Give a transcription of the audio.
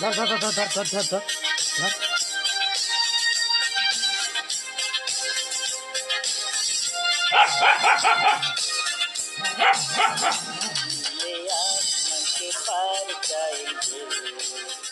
ধর ধর ধর ধর ধর ধর ধর ধর ले